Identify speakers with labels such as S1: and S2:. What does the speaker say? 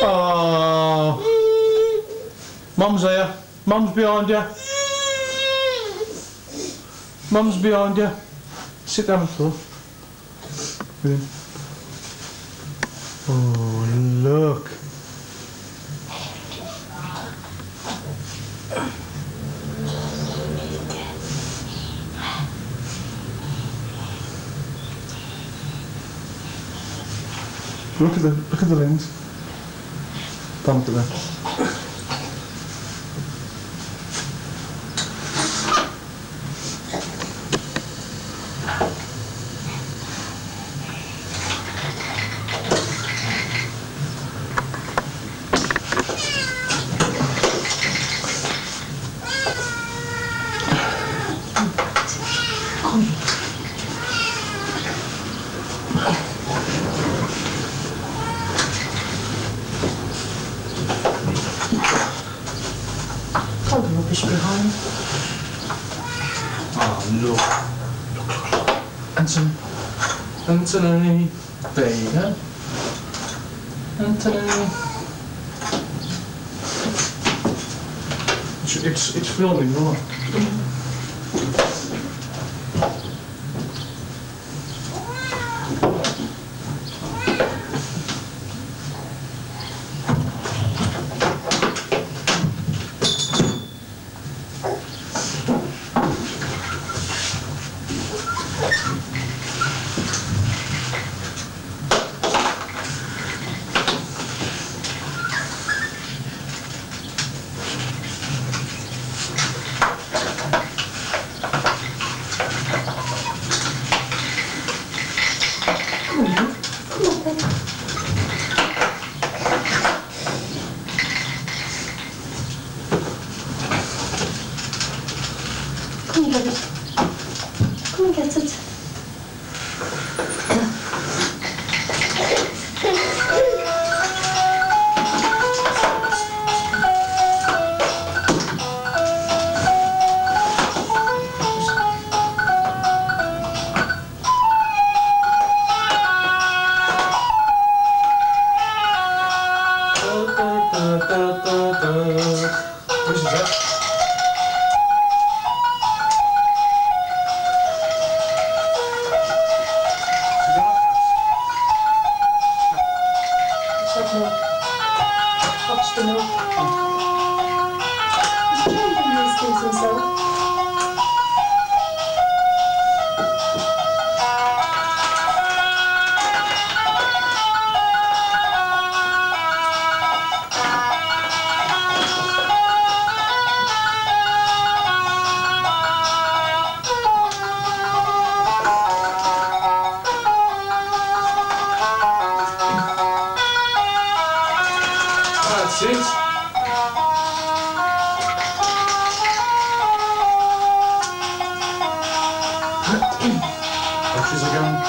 S1: Oh. Mum's here. Mum's behind you. Mum's behind you. Sit down on the floor. Oh, look. Look at the look at the lens. Kom
S2: terug. Kom. Is behind.
S1: Oh, look. Anthony. Anthony. Baby. Anthony. It's, het it's filming, right?
S2: 큰 게, 큰
S1: 게, 저, 저.
S2: What's
S1: That's it. Watches again.